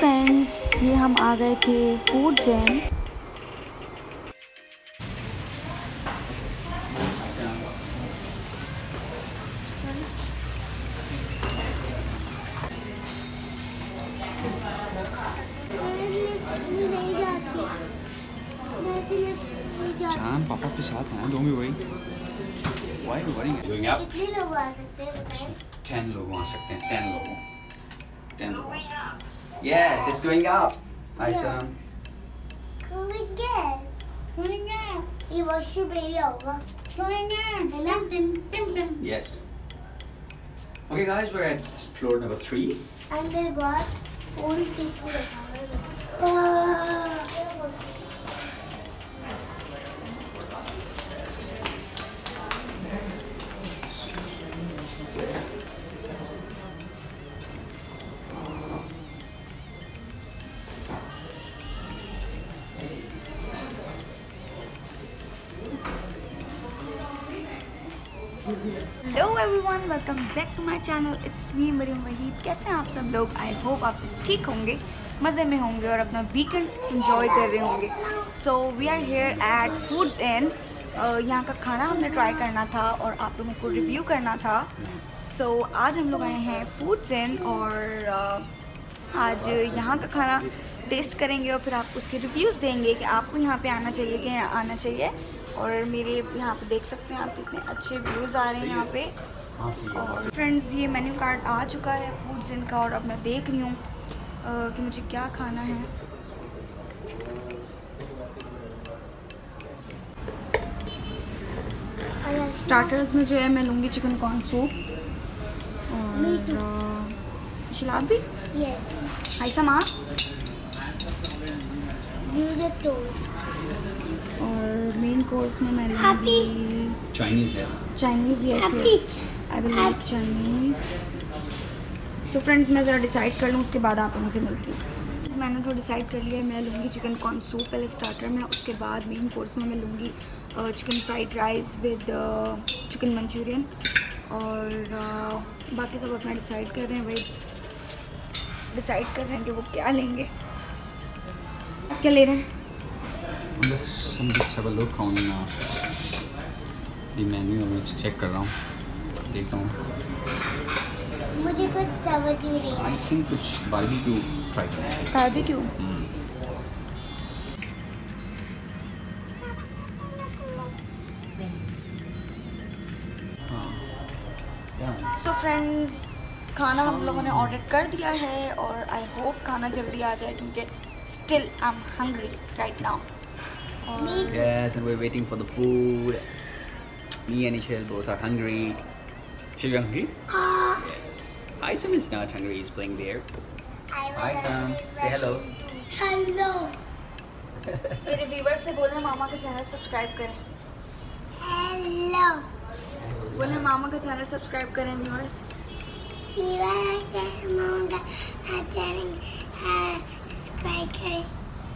Friends ये हम आ गए थे फ़ूड जैन जान पापा के साथ हैं don't be worry why you worrying going up कितने लोग आ सकते हैं बताएँ? 10 लोग आ सकते हैं 10 लोग। 10 लोग Yes, it's going up, my yes. son. Going up. Going up. It was over. Going up. Yes. Okay, guys, we're at floor number three. And then what? Only hello everyone welcome back to my channel it's me Mariyam Waheed कैसे हैं आप सब लोग? I hope आप सब ठीक होंगे मज़े में होंगे और अपना वीकेंड इंजॉय कर रहे होंगे. So we are here at foods and यहाँ का खाना हमने ट्राई करना था और आप लोगों को रिव्यू करना था. सो so, आज हम लोग आए हैं फूड्स एंड और uh, आज यहाँ का खाना टेस्ट करेंगे और फिर आप उसके रिव्यूज़ देंगे कि आपको यहाँ पे आना चाहिए कि आना चाहिए। और मेरे यहाँ पे देख सकते हैं आप कितने अच्छे व्यूज़ आ रहे हैं यहाँ पे। और फ्रेंड्स ये मेन्यू कार्ड आ चुका है फूड्स इनका और अब मैं देख रही हूँ कि मुझे क्या खाना है। स्टार्टर्स में जो है मैं लूँगी चिकन कॉर्न सूप और too. अ, शिलाब भी? यस ऐसा माँ? म्यूज़िक और मेन कोर्स में मैं. लूँगी है. Chinese yes yes I will like Chinese so friends मैं ज़रा डिसाइड कर लूँ उसके बाद आप लोगों से मिलती हूँ। मैंने तो डिसाइड कर लिया है मैं लूँगी चिकन कॉर्न सूप पहले स्टार्टर में उसके बाद मेन कोर्स में मैं लूँगी chicken fried rice with chicken Manchurian और बाकी सब अपना डिसाइड कर रहे हैं वही डिसाइड कर रहे हैं कि वो क्या लेंगे। आप क्या ले रहे हैं? Let's हम just have a look on uh, the menu मैं चेक कर रहा हूँ। देखता हूँ। मुझे कुछ समझ में नहीं आई थिंक कुछ बारबेक्यू ट्राई करना है बारबी क्यों? हाँ। सो फ्रेंड्स खाना हम लोगों ने ऑर्डर कर दिया है और आई होप खाना जल्दी आ जाए क्योंकि still I am hungry right now Yes, and we're waiting for the food. Me and Ishel both are hungry. Ishel, you hungry? Yes. Isam is not hungry. He's playing there. Hi, Sam. Say hello. Hello मेरे viewer से बोले मामा का channel subscribe करें hello बोले मामा का channel subscribe करें viewers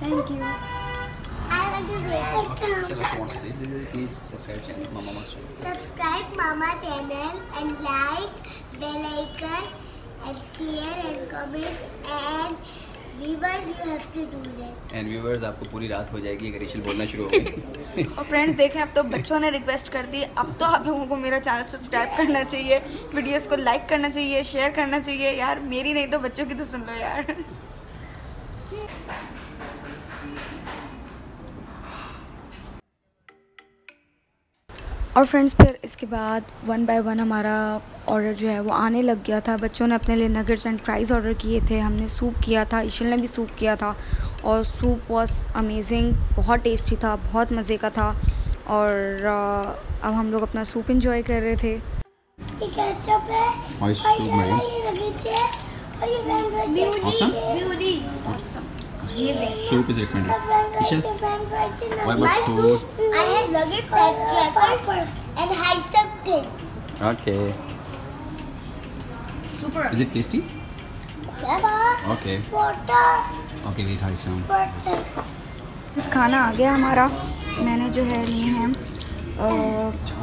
Thank you. I. Please subscribe channel Subscribe Mama channel and like bell icon and share and comment and viewers you have to do that. And viewers, आपको पूरी रात हो जाएगी अगर इशल बोलना शुरू हो गई. और फ्रेंड्स देखें अब तो बच्चों ने रिक्वेस्ट कर दी अब तो आप लोगों को मेरा चैनल सब्सक्राइब करना चाहिए वीडियोस को लाइक करना चाहिए शेयर करना चाहिए यार मेरी नहीं तो बच्चों की तो सुन लो यार और फ्रेंड्स फिर इसके बाद वन बाय वन हमारा ऑर्डर जो है वो आने लग गया था। बच्चों ने अपने लिए नगेट्स एंड फ्राइज़ ऑर्डर किए थे। हमने सूप किया था। ईशल ने भी सूप किया था। और सूप वॉज़ अमेजिंग बहुत टेस्टी था बहुत मज़े का था। और अब हम लोग अपना सूप इंजॉय कर रहे थे। Awesome. Soup is recommended. Ishal, what about food? I had nuggets and crackers and high stuff things. Okay. Super Is it tasty? Yeah. Okay. Water. Okay, wait, have some. Water. बस खाना आ गया हमारा मैंने जो है लिए हैं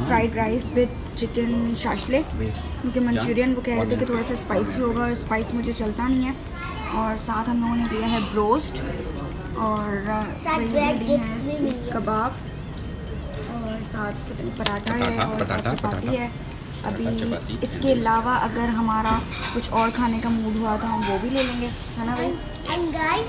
fried rice with chicken shashlik Wait. क्योंकि मंचूरियन वो कह रहे थे कि थोड़ा सा स्पाइसी होगा और स्पाइस मुझे चलता नहीं है और साथ हम लोगों ने लिया है ब्रोस्ट और। कबाब और साथ पता नहीं पराठा है और चपाती है। अभी इसके अलावा अगर हमारा कुछ और खाने का मूड हुआ तो हम वो भी ले लेंगे है ना भाई? And guys,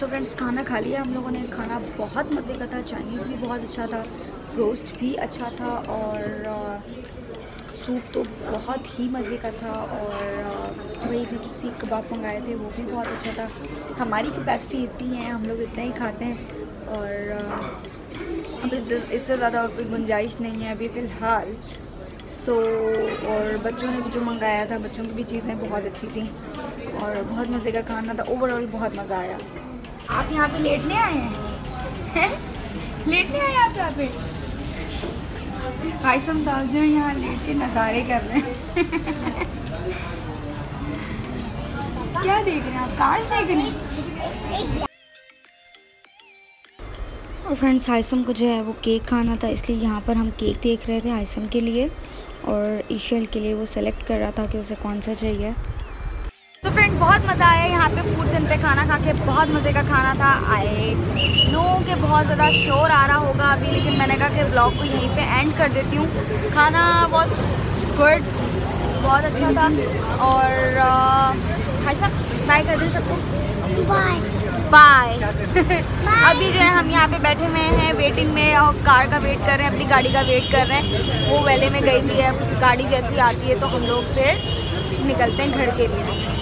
सो फ्रेंड्स खाना खा लिया हम लोगों ने। खाना बहुत मज़े का था। चाइनीज़ भी बहुत अच्छा था। रोस्ट भी अच्छा था और सूप तो बहुत ही मज़े का था और अ, वही जो सीख कबाब मंगाए थे वो भी बहुत अच्छा था। हमारी कैपेसिटी इतनी है हम लोग इतना ही खाते हैं। और अ, अब इससे ज़्यादा कोई गुंजाइश नहीं है अभी फ़िलहाल। सो और बच्चों ने भी जो मंगाया था बच्चों की भी चीज़ें बहुत अच्छी थी। और बहुत मज़े का खाना था। ओवरऑल बहुत मज़ा आया। आप यहाँ पे लेटने आए हैं? लेटने आए आप यहाँ पे? आइसम साहब जो यहाँ लेट के नज़ारे कर रहे हैं। क्या देख रहे हैं आप? कार्स देख रहे हैं? और फ्रेंड्स आइसम को जो है वो केक खाना था, इसलिए यहाँ पर हम केक देख रहे थे आइसम के लिए और ईशल के लिए वो सेलेक्ट कर रहा था कि उसे कौन सा चाहिए। बहुत मज़ा आया यहाँ पे फ़ूड जन पे खाना खा के बहुत मज़े का खाना था। आए नो के बहुत ज़्यादा शोर आ रहा होगा अभी लेकिन मैंने कहा कि ब्लॉग को यहीं पे एंड कर देती हूँ। खाना बहुत गुड बहुत अच्छा था। और भाई साहब बाय कर दें सबको। बाय बाय अभी जो है हम यहाँ पे बैठे हुए हैं वेटिंग में और कार का वेट कर रहे हैं अपनी गाड़ी का वेट कर रहे हैं। वो वैले में गई हुई है गाड़ी जैसी आती है तो हम लोग फिर निकलते हैं घर के लिए।